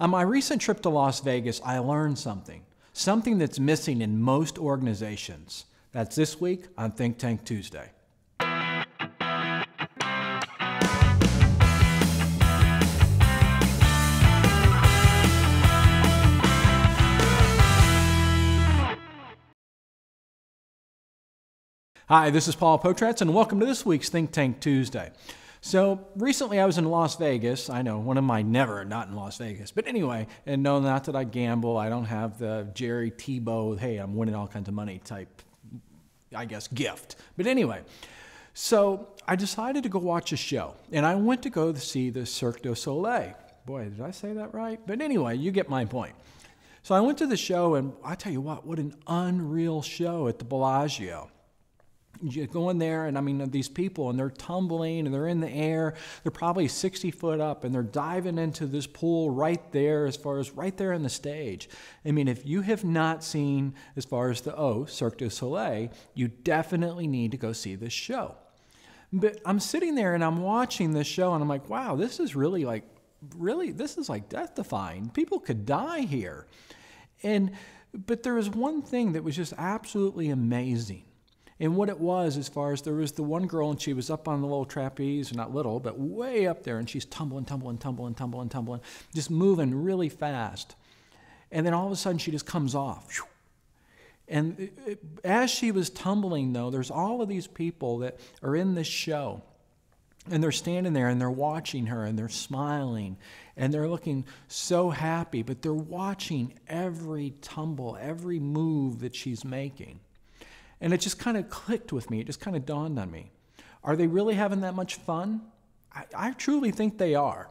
On my recent trip to Las Vegas, I learned something, something that's missing in most organizations. That's this week on Think Tank Tuesday. Hi, this is Paul Potratz, and welcome to this week's Think Tank Tuesday. So recently I was in Las Vegas. I know one of my never not in Las Vegas, but anyway, and no, not that I gamble. I don't have the Jerry Tebow, hey, I'm winning all kinds of money type, I guess, gift. But anyway, so I decided to go watch a show, and I went to go see the Cirque du Soleil. Boy, did I say that right? But anyway, you get my point. So I went to the show, and I tell you what, what an unreal show at the Bellagio you go in there and i mean these people and they're tumbling and they're in the air. They're probably 60 foot up and they're diving into this pool right there as far as right there in the stage. I mean if you have not seen as far as the o cirque du soleil you definitely need to go see this show. But i'm sitting there and i'm watching this show and i'm like wow this is really like really this is like death defying people could die here. And but there was one thing that was just absolutely amazing and what it was, as far as there was the one girl, and she was up on the little trapeze, not little, but way up there, and she's tumbling, tumbling, tumbling, tumbling, tumbling, just moving really fast. And then all of a sudden, she just comes off. And as she was tumbling, though, there's all of these people that are in this show. And they're standing there and they're watching her and they're smiling and they're looking so happy, but they're watching every tumble, every move that she's making. And it just kind of clicked with me. It just kind of dawned on me. Are they really having that much fun? I, I truly think they are.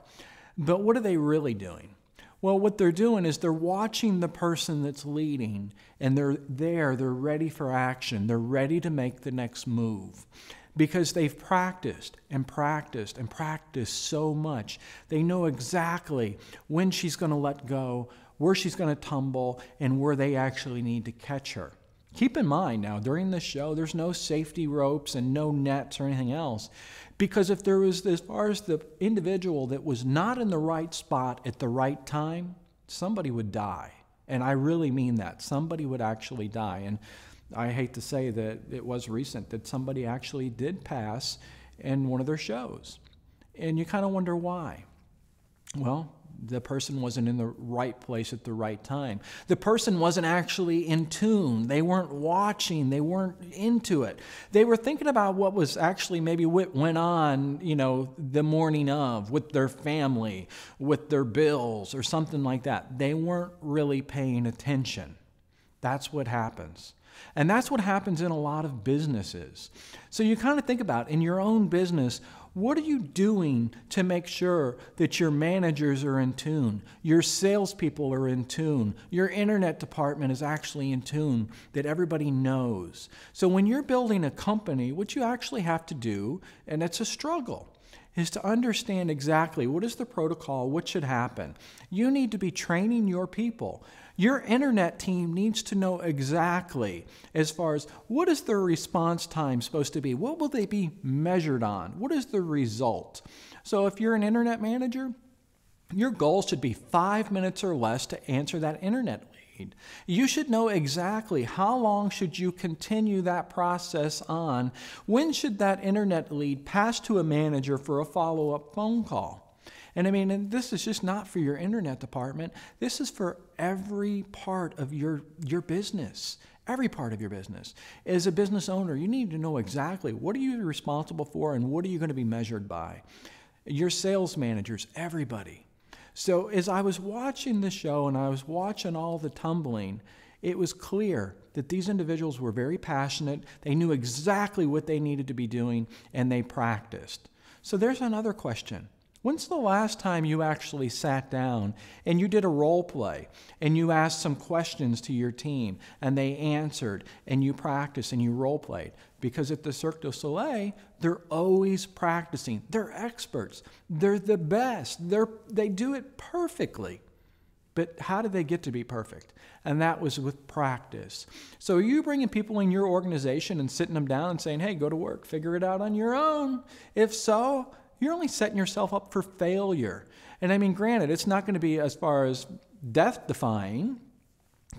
But what are they really doing? Well, what they're doing is they're watching the person that's leading and they're there, they're ready for action, they're ready to make the next move because they've practiced and practiced and practiced so much. They know exactly when she's going to let go, where she's going to tumble, and where they actually need to catch her. Keep in mind now, during the show, there's no safety ropes and no nets or anything else. Because if there was, as far as the individual that was not in the right spot at the right time, somebody would die. And I really mean that. Somebody would actually die. And I hate to say that it was recent that somebody actually did pass in one of their shows. And you kind of wonder why. Well, the person wasn't in the right place at the right time. The person wasn't actually in tune. They weren't watching. They weren't into it. They were thinking about what was actually maybe what went on, you know, the morning of with their family, with their bills, or something like that. They weren't really paying attention. That's what happens. And that's what happens in a lot of businesses. So you kind of think about in your own business, what are you doing to make sure that your managers are in tune, your salespeople are in tune, your internet department is actually in tune, that everybody knows? So when you're building a company, what you actually have to do, and it's a struggle, is to understand exactly what is the protocol, what should happen. You need to be training your people. Your internet team needs to know exactly as far as what is their response time supposed to be? What will they be measured on? What is the result? So if you're an internet manager, your goal should be five minutes or less to answer that internet lead. You should know exactly how long should you continue that process on. When should that internet lead pass to a manager for a follow-up phone call? And I mean, and this is just not for your internet department. This is for every part of your, your business. Every part of your business. As a business owner, you need to know exactly what are you responsible for and what are you going to be measured by. Your sales managers, everybody. So as I was watching the show and I was watching all the tumbling, it was clear that these individuals were very passionate. They knew exactly what they needed to be doing and they practiced. So there's another question. When's the last time you actually sat down and you did a role play and you asked some questions to your team and they answered and you practiced and you role played? Because at the Cirque du Soleil, they're always practicing. They're experts. They're the best. They're, they do it perfectly. But how did they get to be perfect? And that was with practice. So are you bringing people in your organization and sitting them down and saying, hey, go to work, figure it out on your own? If so, you're only setting yourself up for failure. And I mean, granted, it's not going to be as far as death defying,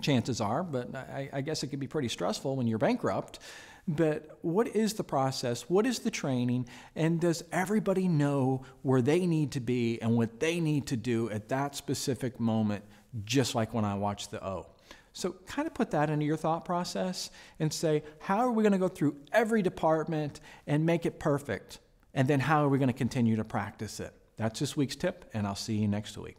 chances are, but I, I, guess it could be pretty stressful when you're bankrupt. But what is the process? What is the training? And does everybody know where they need to be and what they need to do at that specific moment, just like when I watched the O? So, kind of put that into your thought process and say, how are we going to go through every department and make it perfect? And then, how are we going to continue to practice it? That's this week's tip, and I'll see you next week.